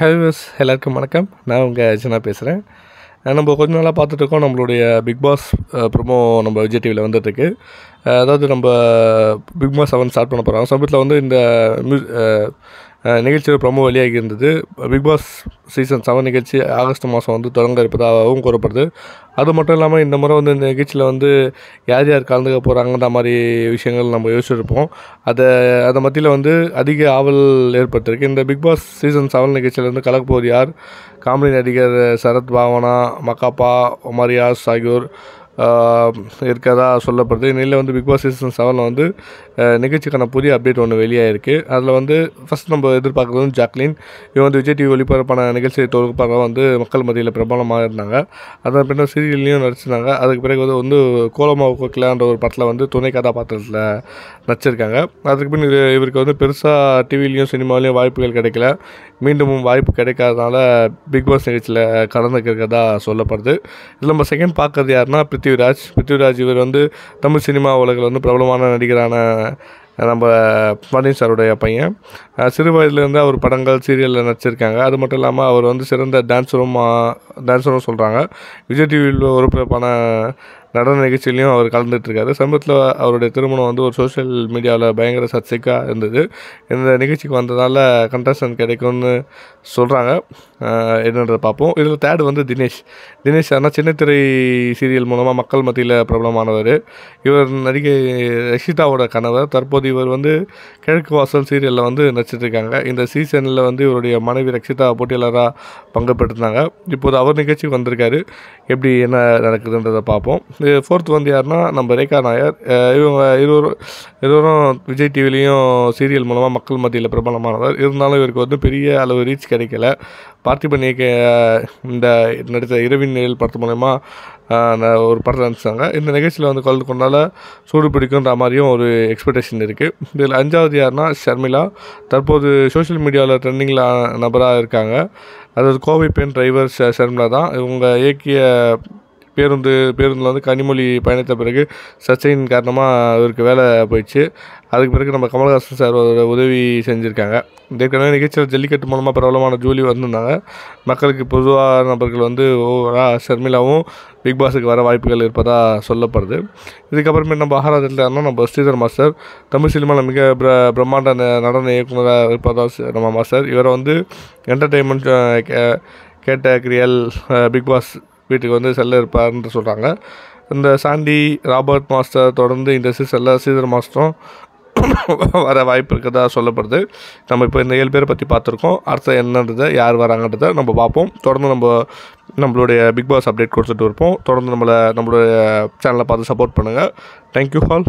ஹேவியர்ஸ் எல்லாருக்கும் வணக்கம். நான் உங்கள் ஜனா பேசுகிறேன் நம்ம கொஞ்ச நாளாக பார்த்துட்ருக்கோம் நம்மளுடைய பிக் பாஸ் ப்ரொமோ நம்ம விஜய் டிவியில் வந்துட்டுருக்கு அதாவது நம்ம பிக் பாஸ் செவன் ஸ்டார்ட் பண்ண போகிறோம் சமயத்தில் வந்து இந்த மியூ நிகழ்ச்சியோட ப்ரமோ வெளியாகி இருந்தது. பிக் பாஸ் சீசன் செவன் நிகழ்ச்சி ஆகஸ்ட் மாதம் வந்து தொடங்க இருப்பதாகவும் கூறப்படுது. அது மட்டும் இல்லாமல் இந்த முறை வந்து இந்த நிகழ்ச்சியில் வந்து யார் யார் கலந்துக்க போகிறாங்கன்ற மாதிரி விஷயங்கள் நம்ம யோசிச்சிருப்போம். அதை அதை மத்தியில் வந்து அதிக ஆவல் ஏற்பட்டிருக்கு. இந்த பிக் பாஸ் சீசன் செவன் நிகழ்ச்சியிலேருந்து கலக்க போவது யார்? காமெடி நடிகர் சரத் பாவனா மக்காப்பா ஒமரியாஸ் ஆகியோர் இருக்கிறதா சொல்லப்படுது. இந்நிலையில் வந்து பிக் பாஸ் சீசன் செவனில் வந்து நிகழ்ச்சிக்கான புதிய அப்டேட் ஒன்று வெளியாகிருக்கு அதில் வந்து ஃபஸ்ட் நம்ம எதிர்பார்க்குறது வந்து ஜாக்லின். இவன் வந்து விஜய் டிவி ஒளிபரப்பான நிகழ்ச்சி தொகுப்பாக வந்து மக்கள் மத்தியில் பிரபலமாக இருந்தாங்க. அதன் பின்னர் சீரியல்லையும் நடிச்சிருந்தாங்க. அதுக்கு பிறகு வந்து வந்து கோலமாவு கோக்கிலான்ற ஒரு படத்தில் வந்து துணை கதாபாத்திரத்தில் நடிச்சிருக்காங்க. அதுக்கு பின் இது இவருக்கு வந்து பெருசாக டிவிலையும் சினிமாலையும் வாய்ப்புகள் கிடைக்கல. மீண்டும் வாய்ப்பு கிடைக்காதனால பிக் பாஸ் நிகழ்ச்சியில் கலந்துக்கிறதா சொல்லப்படுது. இதில் நம்ம செகண்ட் பார்க்கறது யாருன்னா பிருத்திவிராஜ். பிருத்திவிராஜ் இவர் வந்து தமிழ் சினிமா உலகில் வந்து பிரபலமான நடிகரான நம்ம பழனி சாருடைய பையன். சிறு வயதுலேருந்து அவர் படங்கள் சீரியலில் நடிச்சிருக்காங்க. அது மட்டும் இல்லாமல் அவர் வந்து சிறந்த டான்ஸரும் டான்ஸரும் சொல்கிறாங்க விஜய் டிவியில் ஒரு ஒருபிறப்பான நடன நிகழ்ச்சியிலையும் அவர் கலந்துட்டுருக்காரு சமீபத்தில் அவருடைய திருமணம் வந்து ஒரு சோஷியல் மீடியாவில் பயங்கர சர்ச்சைக்காக இருந்தது. இந்த நிகழ்ச்சிக்கு வந்ததால் கண்டஸ்டன் கிடைக்கும்னு சொல்கிறாங்க என்னன்றதை பார்ப்போம். இதில் தேர்டு வந்து தினேஷ். தினேஷ் ஆனால் சின்னத்திரை சீரியல் மூலமாக மக்கள் மத்தியில் பிரபலமானவர். இவர் நடிகை ரஷிதாவோட கணவர். தற்போது இவர் வந்து கிழக்கு வாசல் சீரியலில் வந்து நடிச்சிட்ருக்காங்க இந்த சீசனில் வந்து இவருடைய மனைவி ரக்ஷிதா போட்டியாளராக பங்கு பெற்றிருந்தாங்க. இப்போது அவர் நிகழ்ச்சிக்கு வந்திருக்காரு. எப்படி என்ன நடக்குதுன்றதை பார்ப்போம். இது ஃபோர்த் வந்து யாருன்னா நம்ம ரேகா நாயர். இவங்க இருவரும் இருவரும் விஜய் டிவிலையும் சீரியல் மூலமாக மக்கள் மத்தியில் பிரபலமானவர். இருந்தாலும் இவருக்கு வந்து பெரிய அளவு ரீச் கிடைக்கல. பார்த்திபன் இயக்க இந்த நடித்த இரவின் நிழல் படத்து மூலயமா ஒரு படத்தில் நடிச்சாங்க. இந்த நிகழ்ச்சியில் வந்து கலந்து கொண்டால சூடு பிடிக்குன்ற மாதிரியும் ஒரு எக்ஸ்பெக்டேஷன் இருக்குது இதில் அஞ்சாவது யாருன்னா ஷர்மிளா. தற்போது சோஷியல் மீடியாவில் ட்ரெண்டிங்கில் நபராக இருக்காங்க. அதாவது கோவை பெண் டிரைவர் ஷ ஷர்மிளா தான். இவங்க இயக்கிய பேருந்து பேருந்தில் வந்து கனிமொழி பயணித்த பிறகு சர்ச்சையின் காரணமாக இவருக்கு வேலை போயிடுச்சு. அதுக்கு பிறகு நம்ம கமல்ஹாசன் சார் ஒரு உதவி செஞ்சுருக்காங்க. ஏற்கனவே நிகழ்ச்சியில் ஜல்லிக்கட்டு மூலமாக பிரபலமான ஜூலி வந்திருந்தாங்க. மக்களுக்கு பொதுவாக நபர்கள் வந்து ஓவராக ஷர்மிளாவும் பிக் பாஸுக்கு வர வாய்ப்புகள் இருப்பதாக சொல்லப்படுது. இதுக்கப்புறமே நம்ம ஆகாரத்தில் நம்ம ஸ்ரீதர் மாஸ்டர். தமிழ் சினிமாவில் மிக பிர பிரம்மாண்ட நடன இயக்குநராக இருப்பதா நம்ம மாஸ்டர். இவரை வந்து என்டர்டெயின்மெண்ட் கேட்டகரியல் பிக் பாஸ் வீட்டுக்கு வந்து செல்ல இருப்பார்ன்ட்டு சொல்கிறாங்க இந்த சாண்டி ராபர்ட் மாஸ்டர் தொடர்ந்து இந்த சீசனில் சீசர் மாஸ்டரும் வர வாய்ப்பு இருக்கிறதா சொல்லப்படுது. நம்ம இப்போ இந்த ஏழு பேரை பற்றி பார்த்துருக்கோம். அடுத்த என்னன்றதை யார் வராங்கன்றதை நம்ம பார்ப்போம். தொடர்ந்து நம்ம நம்மளுடைய பிக் பாஸ் அப்டேட் கொடுத்துட்டு இருப்போம். தொடர்ந்து நம்மளை நம்மளுடைய சேனலை பார்த்து சப்போர்ட் பண்ணுங்கள் தேங்க்யூ ஹால்